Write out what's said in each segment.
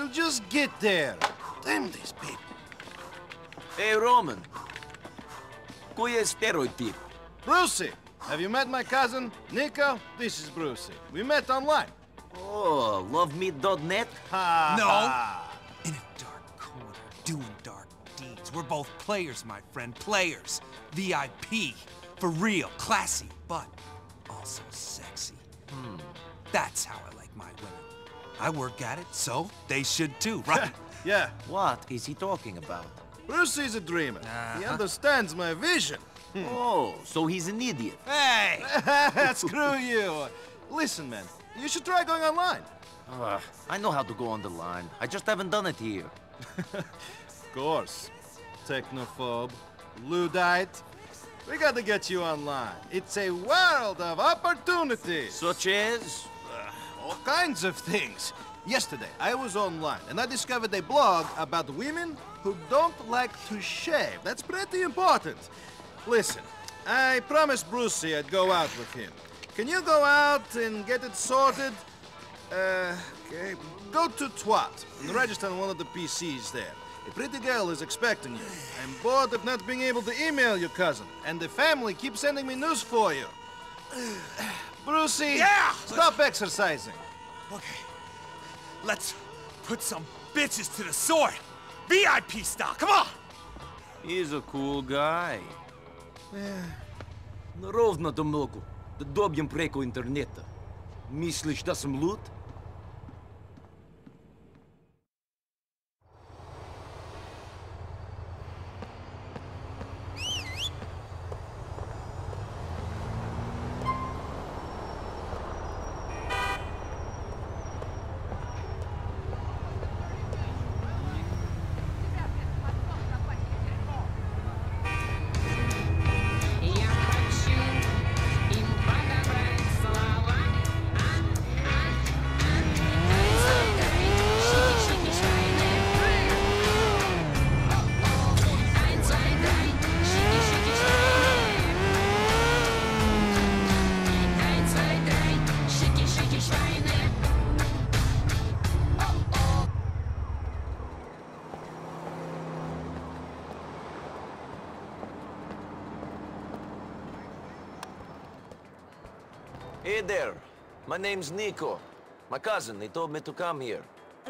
We'll just get there. Damn these people. Hey, Roman. Koji je stereotip? Brucey, have you met my cousin? Niko, this is Brucey. We met online. Oh, lovemeet.net? Ha No. In a dark corner, doing dark deeds. We're both players, my friend. Players. VIP. For real. Classy, but also sexy. Hmm. That's how I like my women. I work at it, so they should too, right? Yeah, What is he talking about? Brucey's a dreamer. He Uh-huh. understands my vision. Oh, so he's an idiot. hey! Screw you. Listen, man, you should try going online. Ah, I know how to go on the line. I just haven't done it here. Of course. Technophobe, Luddite. We gotta get you online. It's a world of opportunities. Such as? All kinds of things. Yesterday, I was online and I discovered a blog about women who don't like to shave. That's pretty important. Listen, I promised Brucey I'd go out with him. Can you go out and get it sorted? Uh, okay. Go to Twat and register on one of the PCs there. A pretty girl is expecting you. I'm bored of not being able to email your cousin, and the family keeps sending me news for you. Brucey, Yeah! stop exercising. Okay. Let's put some bitches to the sword. VIP style. Come on! He's a cool guy. Ровно много. Да добьем preko interneta. Misliš da sam lud? Hey there. My name's Niko. My cousin, he told me to come here.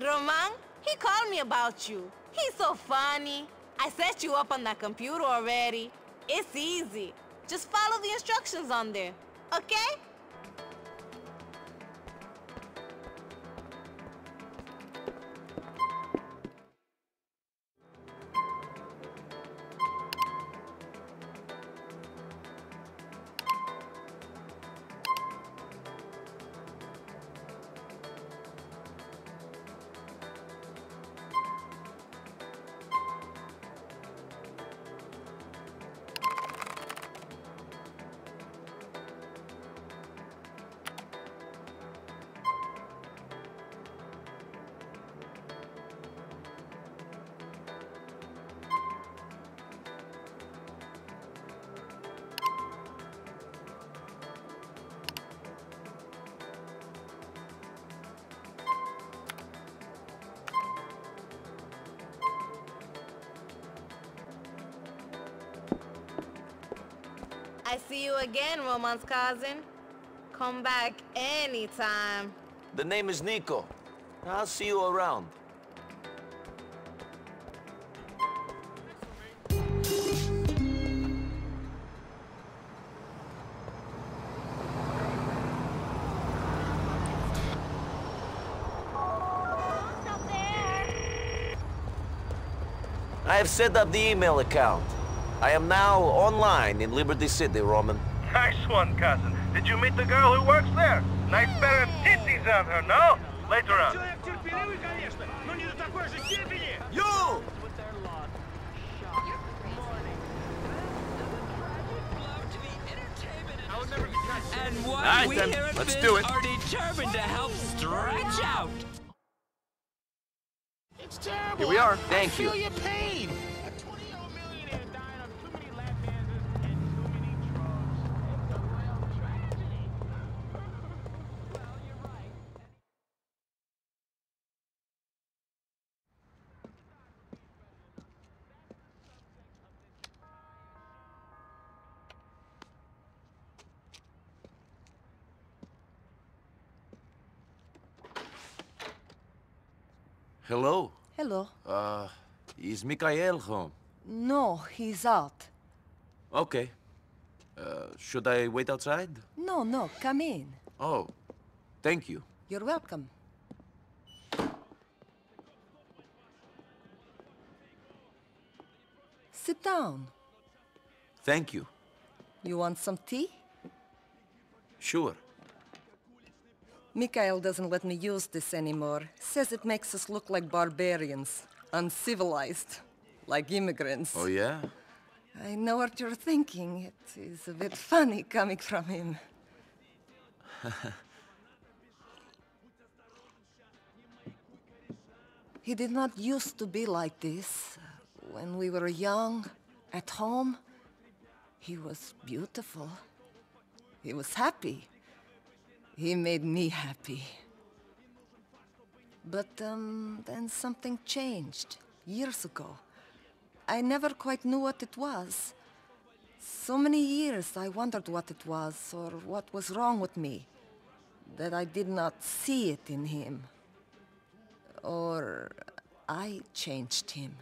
Roman, he called me about you. He's so funny. I set you up on that computer already. It's easy. Just follow the instructions on there, okay? I see you again, Roman's cousin. Come back anytime. The name is Niko. I'll see you around. I have set up the email account. I am now online in Liberty City, Roman. Nice one, cousin. Did you meet the girl who works there? Nice pair of titties on her, no? Later on. You! And what right, we then. here at Let's Fizz do it. are determined to help stretch out. It's terrible. Here we are. I Thank you. Hello. Hello. Uh, is Mikhail home? No, he's out. Okay. Uh, should I wait outside? No, no, come in. Oh, thank you. You're welcome. Sit down. Thank you. You want some tea? Sure. Mikhail doesn't let me use this anymore. Says it makes us look like barbarians. Uncivilized. Like immigrants. Oh, yeah? I know what you're thinking. It is a bit funny coming from him. he did not used to be like this. When we were young, at home, he was beautiful. He was happy. He made me happy. But um, then something changed years ago. I never quite knew what it was. So many years I wondered what it was or what was wrong with me. That I did not see it in him. Or I changed him.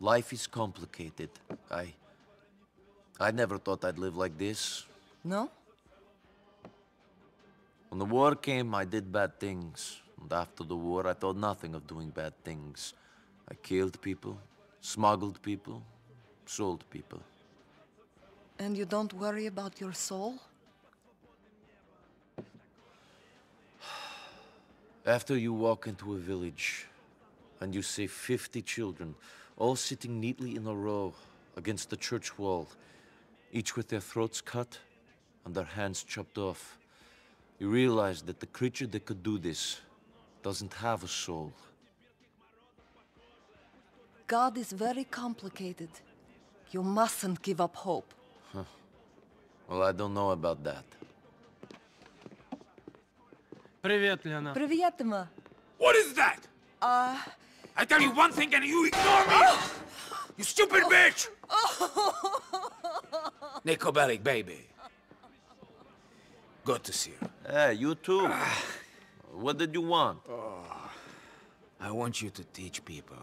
Life is complicated. I... I never thought I'd live like this. No? When the war came, I did bad things. And after the war, I thought nothing of doing bad things. I killed people, smuggled people, sold people. And you don't worry about your soul? After you walk into a village and you see 50 children all sitting neatly in a row against the church wall, each with their throats cut and their hands chopped off, you realize that the creature that could do this doesn't have a soul. God is very complicated. You mustn't give up hope. Huh. Well, I don't know about that. Привет, Лена. Привет, Ма. What is that? Uh... I tell you one thing and you ignore me! you stupid bitch! Niko Bellic baby. Good to see you. Hey, you too. what did you want? Oh, I want you to teach people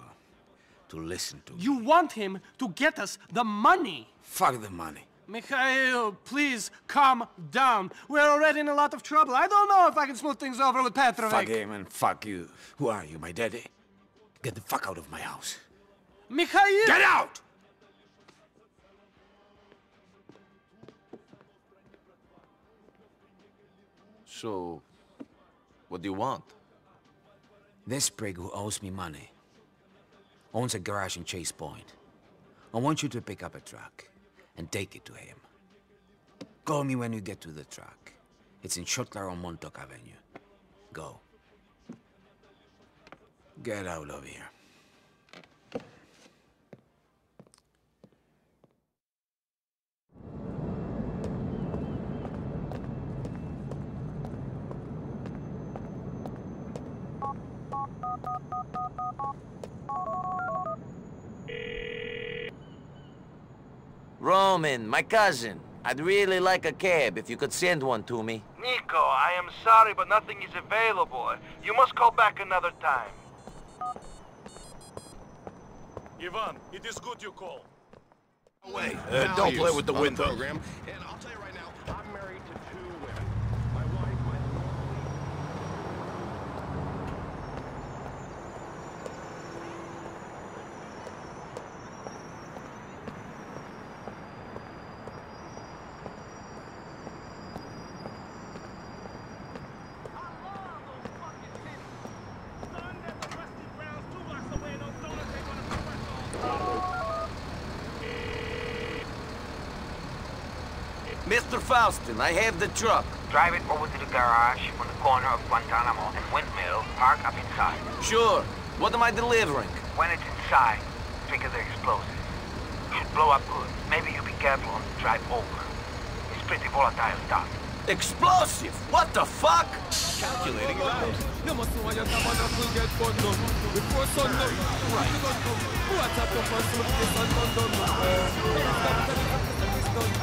to listen to me. You want him to get us the money. Fuck the money. Mikhail, please calm down. We're already in a lot of trouble. I don't know if I can smooth things over with Petrovic. Fuck him and fuck you. Who are you, my daddy? Get the fuck out of my house. Mikhail! Get out! So, what do you want? This prig who owes me money owns a garage in Chase Point. I want you to pick up a truck and take it to him. Call me when you get to the truck. It's in Schottler on Montauk Avenue. Go. Get out of here. Roman, my cousin. I'd really like a cab if you could send one to me. Niko, I am sorry, but nothing is available. You must call back another time. Ivan, it is good you call. Wait, Uh, don't play with the window. Program. And I'll tell you right now, Mr. Faustin, I have the truck. Drive it over to the garage on the corner of Guantanamo and Windmill. Park up inside. Sure. What am I delivering? When it's inside, trigger the explosives. Should blow up good. Maybe you be careful on the drive over. It's pretty volatile stuff. Explosive? What the fuck? Calculating route.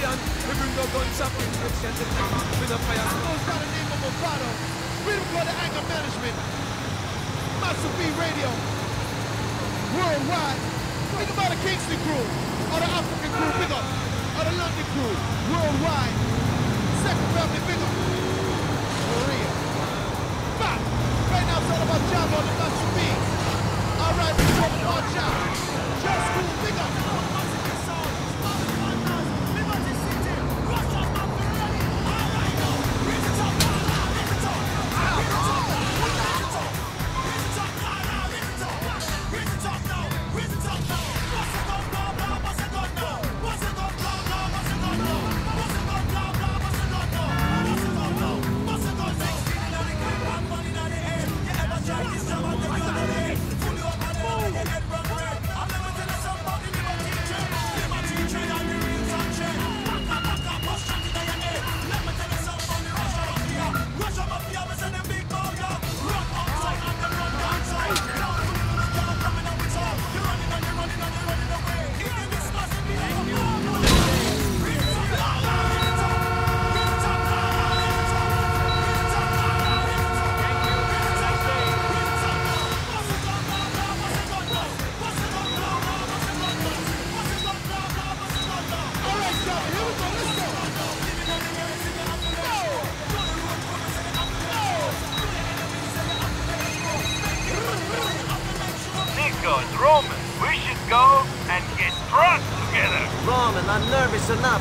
Million, we bring the gun shopping, we can take with a fire. Goes by the name of Mavado. Freedom for the anger management. Massive B Radio. Worldwide. Think about the Kingston crew. Or the African crew, big up. Or the London crew. Worldwide. Second family, big up. Korea. Back. Right now it's all about Java the Master B. All right, we're going to march out. Just cool, big up.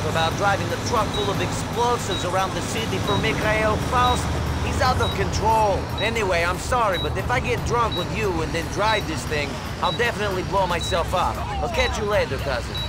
About driving the truck full of explosives around the city for Mikhail Faust. He's out of control. Anyway, I'm sorry, but if I get drunk with you and then drive this thing, I'll definitely blow myself up. I'll catch you later, cousin.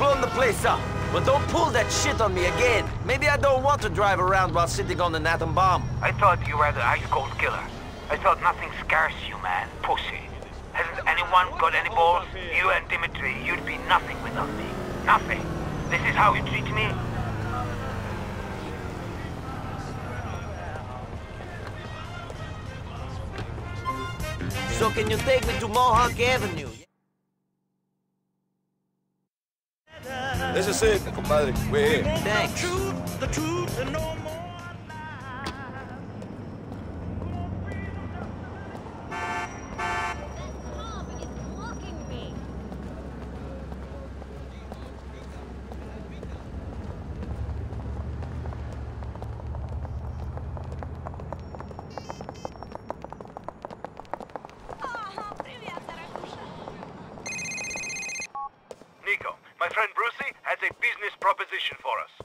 Blown the place up, but don't pull that shit on me again. Maybe I don't want to drive around while sitting on an atom bomb. I thought you were the ice cold killer. I thought nothing scares you, man. Pussy. Hasn't anyone got any balls? You and Dimitri, you'd be nothing without me. Nothing. This is how you treat me? So can you take me to Mohawk Avenue? This is it, compadre. We're here. Thanks.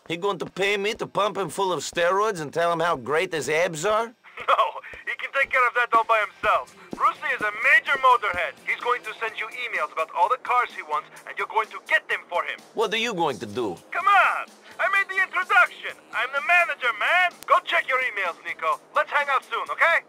He going to pay me to pump him full of steroids and tell him how great his abs are? No, he can take care of that all by himself. Brucey is a major motorhead. He's going to send you emails about all the cars he wants, and you're going to get them for him. What are you going to do? Come on! I made the introduction. I'm the manager, man. Go check your emails, Niko. Let's hang out soon, okay?